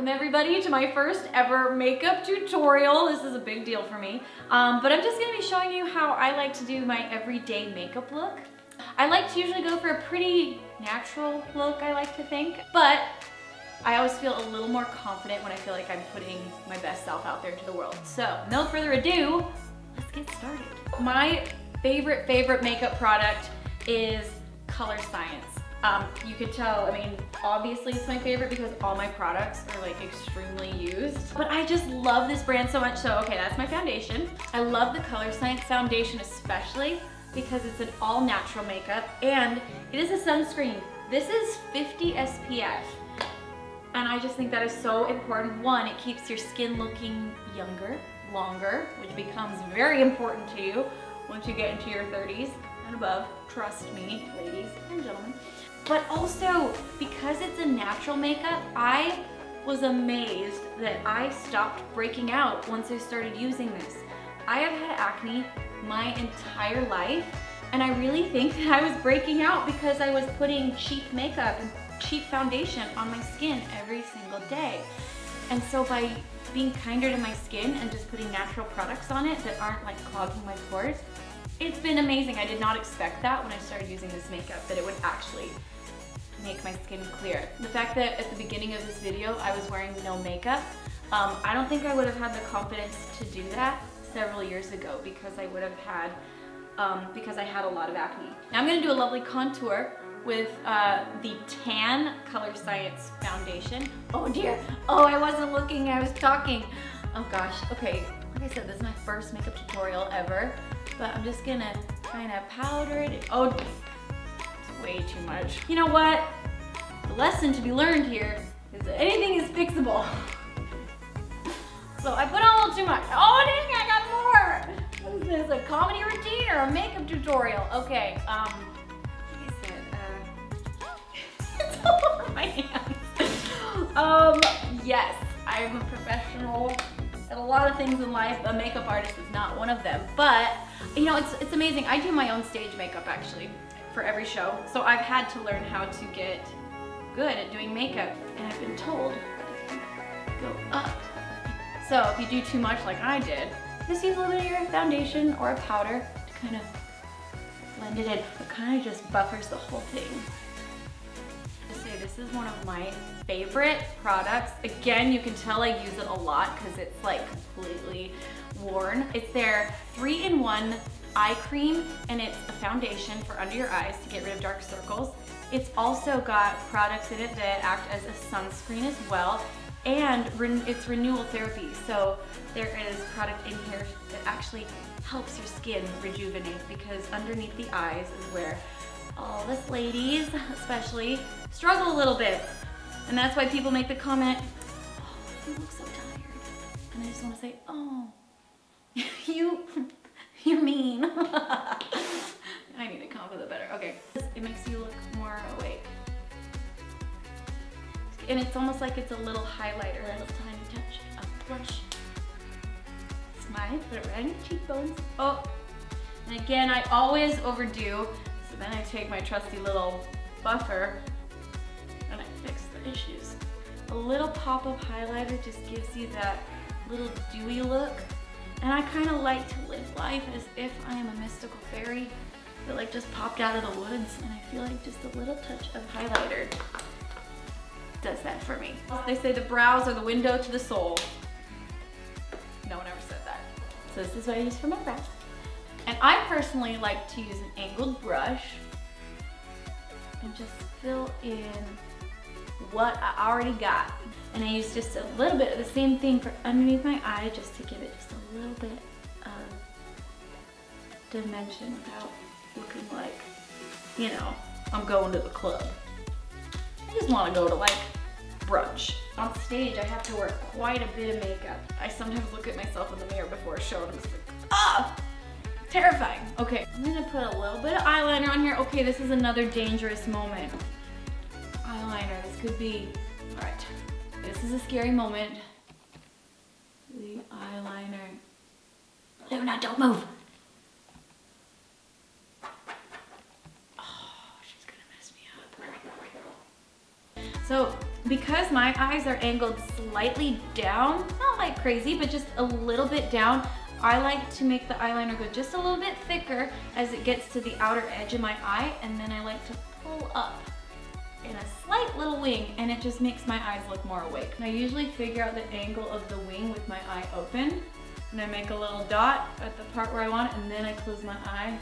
Welcome everybody to my first ever makeup tutorial. This is a big deal for me. Um, but I'm just gonna be showing you how I like to do my everyday makeup look. I like to usually go for a pretty natural look, I like to think. But I always feel a little more confident when I feel like I'm putting my best self out there to the world. So, no further ado, let's get started. My favorite, favorite makeup product is Color Science. Um, you could tell, I mean, obviously it's my favorite because all my products are like extremely used. But I just love this brand so much. So, okay, that's my foundation. I love the Colorescience foundation especially because it's an all natural makeup and it is a sunscreen. This is 50 SPF. And I just think that is so important. One, it keeps your skin looking younger, longer, which becomes very important to you once you get into your 30s and above. Trust me, ladies and gentlemen. But also, because it's a natural makeup, I was amazed that I stopped breaking out once I started using this. I have had acne my entire life, and I really think that I was breaking out because I was putting cheap makeup and cheap foundation on my skin every single day. And so by being kinder to my skin and just putting natural products on it that aren't like clogging my pores, it's been amazing. I did not expect that when I started using this makeup, that it would actually make my skin clear. The fact that at the beginning of this video, I was wearing no makeup, um, I don't think I would have had the confidence to do that several years ago because I would have had, um, because I had a lot of acne. Now I'm gonna do a lovely contour with uh, the Tan Colorescience Foundation. Oh dear, oh I wasn't looking, I was talking. Oh gosh, okay, like I said, this is my first makeup tutorial ever, but I'm just gonna kind of powder it. Oh, it's way too much. You know what? The lesson to be learned here is that anything is fixable. So I put on a little too much. Oh dang, I got more. What is this, a comedy routine or a makeup tutorial? Okay, um, uh, it's all over my hands. Um, yes, I'm a professional at a lot of things in life. A makeup artist is not one of them, but you know, it's, it's amazing. I do my own stage makeup actually for every show. So I've had to learn how to get good at doing makeup and I've been told go up. So if you do too much like I did, just use a little bit of your foundation or a powder to kind of blend it in. It kind of just buffers the whole thing. This is one of my favorite products. Again, you can tell I use it a lot because it's like completely worn. It's their three-in-one eye cream and it's a foundation for under your eyes to get rid of dark circles. It's also got products in it that act as a sunscreen as well and it's renewal therapy. So there is product in here that actually helps your skin rejuvenate because underneath the eyes is where all us ladies, especially, struggle a little bit. And that's why people make the comment, oh, you look so tired. And I just want to say, oh, you, you're mean. I need to come up with it better. Okay, it makes you look more awake and it's almost like it's a little highlighter, a little tiny touch of blush. Smile, put it right on your cheekbones. Oh, and again, I always overdo, then I take my trusty little buffer and I fix the issues. A little pop of highlighter just gives you that little dewy look. And I kind of like to live life as if I am a mystical fairy that like just popped out of the woods and I feel like just a little touch of highlighter does that for me. They say the brows are the window to the soul. No one ever said that. So this is what I use for my brows. And I personally like to use an angled brush and just fill in what I already got. And I use just a little bit of the same thing for underneath my eye just to give it just a little bit of dimension without looking like, you know, I'm going to the club. I just want to go to like brunch. On stage, I have to wear quite a bit of makeup. I sometimes look at myself in the mirror before a show and I'm just like, ah, terrifying. Okay, I'm gonna put a little bit of eyeliner on here. Okay, this is another dangerous moment. Eyeliner, this could be, all right. This is a scary moment. The eyeliner. Luna, don't move. Oh, she's gonna mess me up. So because my eyes are angled slightly down, not like crazy, but just a little bit down, I like to make the eyeliner go just a little bit thicker as it gets to the outer edge of my eye, and then I like to pull up in a slight little wing, and it just makes my eyes look more awake. And I usually figure out the angle of the wing with my eye open, and I make a little dot at the part where I want it, and then I close my eye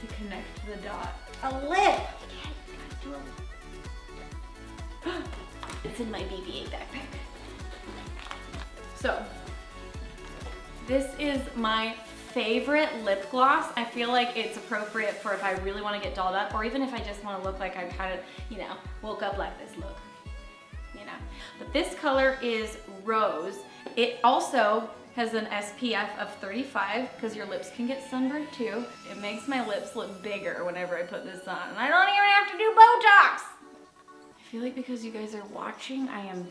to connect to the dot. A lip! I can't do it. It's in my BB-8 backpack. So, this is my favorite lip gloss. I feel like it's appropriate for if I really want to get dolled up or even if I just want to look like I've had it, you know, woke up like this look, you know. But this color is Rose. It also has an SPF of 35 because your lips can get sunburned too. It makes my lips look bigger whenever I put this on and I don't even have to do Botox. I feel like because you guys are watching, I am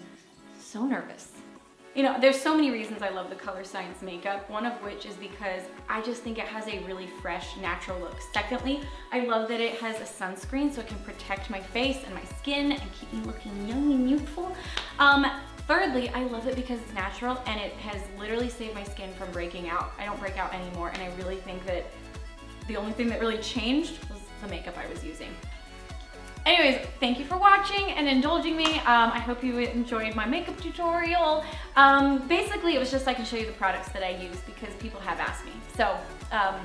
so nervous. You know, there's so many reasons I love the Colorescience makeup, one of which is because I just think it has a really fresh, natural look. Secondly, I love that it has a sunscreen so it can protect my face and my skin and keep me looking young and youthful. Um, thirdly, I love it because it's natural and it has literally saved my skin from breaking out. I don't break out anymore and I really think that the only thing that really changed was the makeup I was using. Anyways, thank you for watching and indulging me. Um, I hope you enjoyed my makeup tutorial. Um, basically, it was just so I can show you the products that I use because people have asked me. So, um,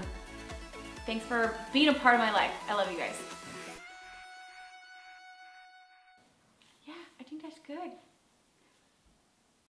thanks for being a part of my life. I love you guys. Yeah, I think that's good.